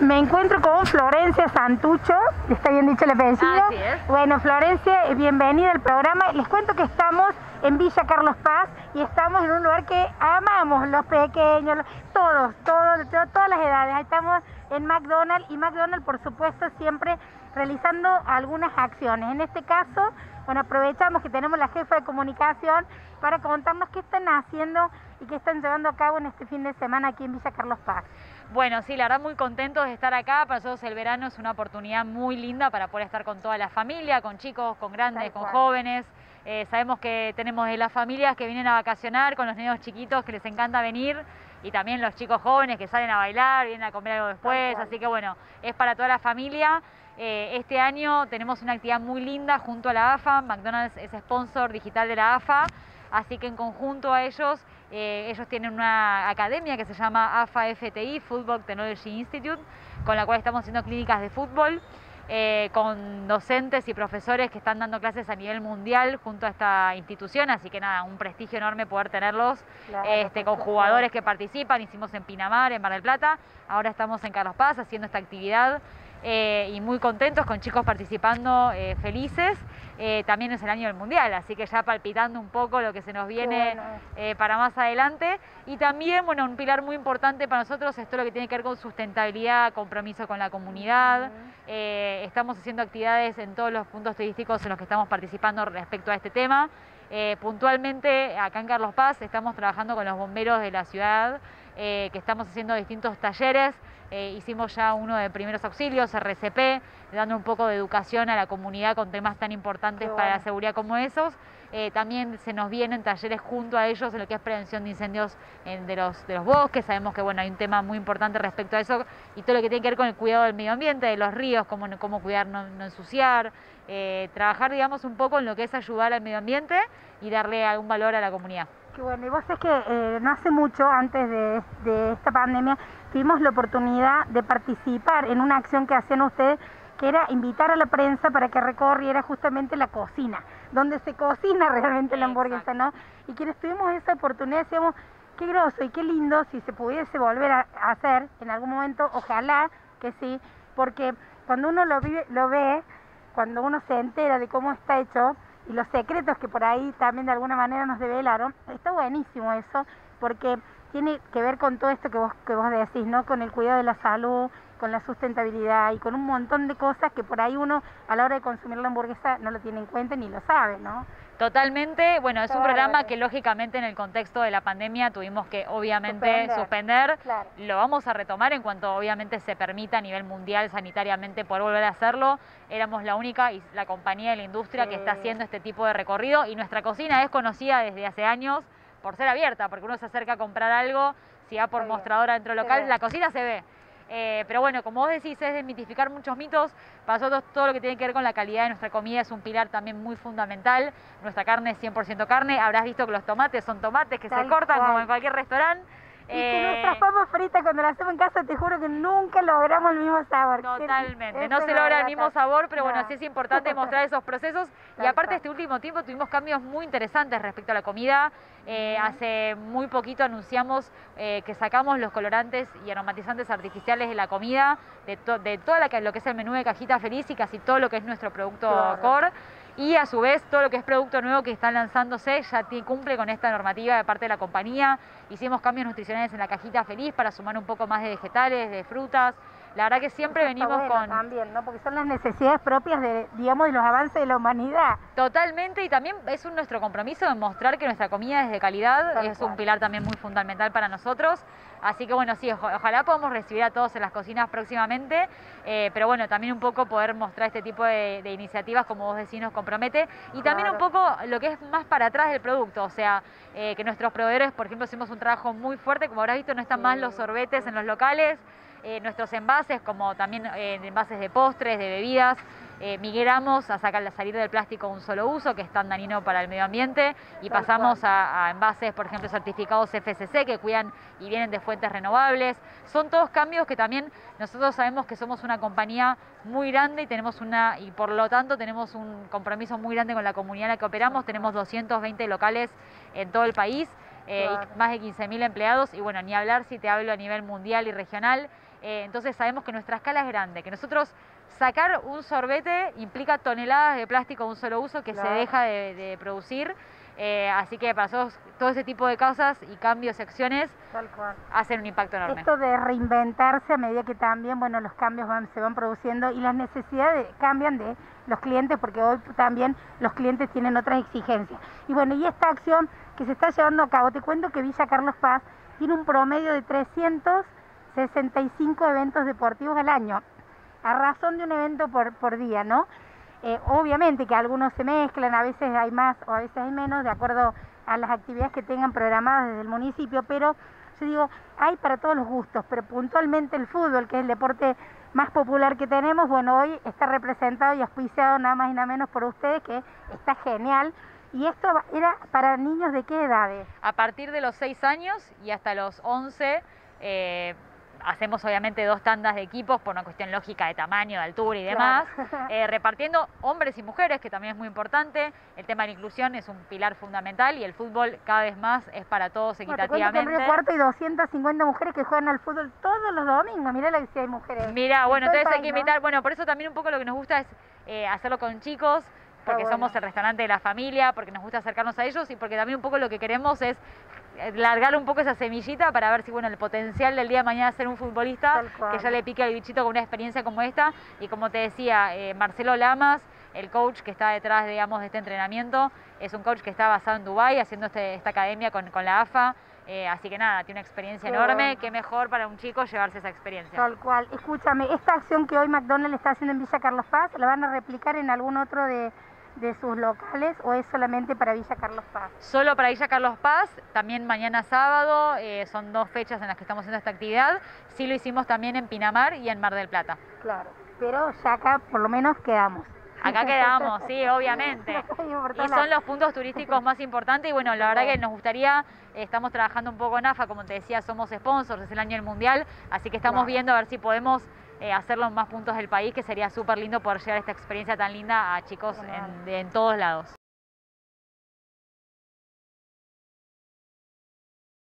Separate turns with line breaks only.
Me encuentro con Florencia Santucho, está bien dicho el apellido.
Así es.
Bueno, Florencia, bienvenida al programa. Les cuento que estamos en Villa Carlos Paz y estamos en un lugar que amamos, los pequeños, los- todos, todos, to- todas las edades. Ahí Estamos en McDonald's y McDonald's, por supuesto, siempre realizando algunas acciones. En este caso, bueno, aprovechamos que tenemos la jefa de comunicación para contarnos qué están haciendo y qué están llevando a cabo en este fin de semana aquí en Villa Carlos Paz.
Bueno, sí, la verdad muy contentos de estar acá. Para nosotros el verano es una oportunidad muy linda para poder estar con toda la familia, con chicos, con grandes,
Tal
con
cual.
jóvenes. Eh, sabemos que tenemos de las familias que vienen a vacacionar con los niños chiquitos que les encanta venir y también los chicos jóvenes que salen a bailar, vienen a comer algo después. Así que bueno, es para toda la familia. Eh, este año tenemos una actividad muy linda junto a la AFA. McDonald's es sponsor digital de la AFA. Así que en conjunto a ellos, eh, ellos tienen una academia que se llama AFA FTI, Football Technology Institute, con la cual estamos haciendo clínicas de fútbol, eh, con docentes y profesores que están dando clases a nivel mundial junto a esta institución. Así que nada, un prestigio enorme poder tenerlos
Claro,
este, con jugadores que participan. Hicimos en Pinamar, en Mar del Plata. Ahora estamos en Carlos Paz haciendo esta actividad. Eh, y muy contentos con chicos participando eh, felices. Eh, también es el año del Mundial, así que ya palpitando un poco lo que se nos viene
bueno.
para más adelante. Y también, bueno, un pilar muy importante para nosotros es todo lo que tiene que ver con sustentabilidad, compromiso con la comunidad. Estamos haciendo actividades en todos los puntos turísticos en los que estamos participando respecto a este tema. Puntualmente, acá en Carlos Paz, estamos trabajando con los bomberos de la ciudad, que estamos haciendo distintos talleres. Eh, hicimos ya uno de primeros auxilios, RCP, dando un poco de educación a la comunidad con temas tan importantes para la seguridad como esos. Eh, también se nos vienen talleres junto a ellos en lo que es prevención de incendios en- de, los, de los bosques. Sabemos que bueno, hay un tema muy importante respecto a eso y todo lo que tiene que ver con el cuidado del medio ambiente, de los ríos, cómo, cómo cuidar, no, no ensuciar. eh, trabajar, digamos, un poco en lo que es ayudar al medio ambiente y darle algún valor a la comunidad.
Qué bueno, y vos es que eh, no hace mucho, antes de, de esta pandemia, tuvimos la oportunidad de participar en una acción que hacían ustedes, que era invitar a la prensa para que recorriera justamente la cocina, donde se cocina realmente la hamburguesa, ¿no? Y quienes tuvimos esa oportunidad decíamos, qué groso y qué lindo si se pudiese volver a a hacer en algún momento, ojalá que sí, porque cuando uno lo, vive, lo ve, cuando uno se entera de cómo está hecho y los secretos que por ahí también de alguna manera nos develaron, está buenísimo eso, porque tiene que ver con todo esto que vos, que vos decís, ¿no? Con el cuidado de la salud, con la sustentabilidad y con un montón de cosas que por ahí uno a la hora de consumir la hamburguesa no lo tiene en cuenta ni lo sabe, ¿no?
Totalmente, bueno, es un programa que lógicamente en el contexto de la pandemia tuvimos que obviamente
Suspender.
suspender.
Claro.
Lo vamos a retomar en cuanto obviamente se permita a nivel mundial sanitariamente poder volver a hacerlo. Éramos la única y la compañía de la industria que está haciendo este tipo de recorrido y nuestra cocina es conocida desde hace años por ser abierta, porque uno se acerca a comprar algo, si va por
bien,
mostradora dentro local, la cocina se ve. Eh, pero bueno, como vos decís, es desmitificar muchos mitos. Para nosotros todo lo que tiene que ver con la calidad de nuestra comida es un pilar también muy fundamental. Nuestra carne es 100% carne. Habrás visto que los tomates son tomates que
Tal
se cortan
cual.
como en cualquier restaurante.
Y que
Eh,
nuestras papas fritas cuando las hacemos en casa, te juro que nunca logramos el mismo sabor.
Totalmente, no se logra el mismo sabor, pero bueno,
No.
sí es importante mostrar esos procesos. Y aparte este último tiempo tuvimos cambios muy interesantes respecto a la comida. Eh. Hace muy poquito anunciamos eh, que sacamos los colorantes y aromatizantes artificiales de la comida, de, to- de todo lo que es el menú de cajita feliz y casi todo lo que es nuestro producto
Claro.
core. Y a su vez todo lo que es producto nuevo que están lanzándose ya cumple con esta normativa de parte de la compañía. Hicimos cambios nutricionales en la cajita feliz para sumar un poco más de vegetales, de frutas. La verdad que siempre venimos
bueno
con...
También, ¿no? Porque son las necesidades propias de, digamos, de los avances de la humanidad.
Totalmente, y también es un, nuestro compromiso de mostrar que nuestra comida es de calidad, es un pilar también muy fundamental para nosotros. Así que bueno, sí, oja- ojalá podamos recibir a todos en las cocinas próximamente, eh, pero bueno, también un poco poder mostrar este tipo de, de iniciativas, como vos decís, nos compromete. Y también un poco lo que es más para atrás del producto, o sea, eh, que nuestros proveedores, por ejemplo, hicimos un trabajo muy fuerte, como habrás visto, no están más los sorbetes en los locales, eh, nuestros envases, como también envases de postres, de bebidas, eh, migramos a sacar a salir del plástico un solo uso, que es tan dañino para el medio ambiente, y
Tal
pasamos a, a envases, por ejemplo, certificados FSC, que cuidan y vienen de fuentes renovables. Son todos cambios que también nosotros sabemos que somos una compañía muy grande y tenemos una, y por lo tanto tenemos un compromiso muy grande con la comunidad en la que operamos. Tenemos 220 locales en todo el país, eh,
Claro.
más de 15.000 empleados, y bueno, ni hablar si te hablo a nivel mundial y regional. eh, entonces sabemos que nuestra escala es grande, que nosotros sacar un sorbete implica toneladas de plástico de un solo uso que se deja de, producir. Eh, así que para nosotros todo ese tipo de cosas y cambios y acciones hacen un impacto enorme.
Esto de reinventarse a medida que también bueno los cambios se van produciendo y las necesidades cambian de los clientes porque hoy también los clientes tienen otras exigencias. Y bueno, y esta acción que se está llevando a cabo, te cuento que Villa Carlos Paz tiene un promedio de 365 eventos deportivos al año a razón de un evento por, por día, ¿no? Eh, obviamente que algunos se mezclan, a veces hay más o a veces hay menos, de acuerdo a las actividades que tengan programadas desde el municipio, pero yo digo, hay para todos los gustos, pero puntualmente el fútbol, que es el deporte más popular que tenemos, bueno, hoy está representado y auspiciado nada más y nada menos por ustedes, que está genial. ¿Y esto era para niños de qué edades?
A partir de los 6 años y hasta los 11. Eh, hacemos obviamente dos tandas de equipos por una cuestión lógica de tamaño, de altura y demás, eh, repartiendo hombres y mujeres, que también es muy importante. El tema de la inclusión es un pilar fundamental y el fútbol cada vez más es para todos equitativamente.
Bueno, cuarto y 250 mujeres que juegan al fútbol todos los domingos. Mira la que hay mujeres.
Mira, bueno, entonces hay que invitar, bueno, por eso también un poco lo que nos gusta es eh, hacerlo con chicos, porque somos el restaurante de la familia, porque nos gusta acercarnos a ellos y porque también un poco lo que queremos es largar un poco esa semillita para ver si bueno el potencial del día de mañana ser un futbolista que ya le pique al bichito con una experiencia como esta. Y como te decía eh, Marcelo Lamas el coach que está detrás digamos de este entrenamiento es un coach que está basado en Dubai haciendo este, esta academia con, la AFA eh, así que nada, tiene una experiencia enorme, qué mejor para un chico llevarse esa experiencia.
Tal cual. Escúchame, esta acción que hoy McDonald's está haciendo en Villa Carlos Paz, ¿la van a replicar en algún otro de, de sus locales o es solamente para Villa Carlos Paz?
Solo para Villa Carlos Paz, también mañana sábado, eh, son dos fechas en las que estamos haciendo esta actividad. Sí lo hicimos también en Pinamar y en Mar del Plata.
Claro, pero ya acá por lo menos quedamos.
Acá quedamos, sí, obviamente. Y son los puntos turísticos más importantes y bueno, la verdad que nos gustaría, estamos trabajando un poco en AFA, como te decía, somos sponsors, es el año del Mundial, así que estamos viendo a ver si podemos eh, hacerlo en más puntos del país, que sería súper lindo poder llevar esta experiencia tan linda a chicos en todos lados.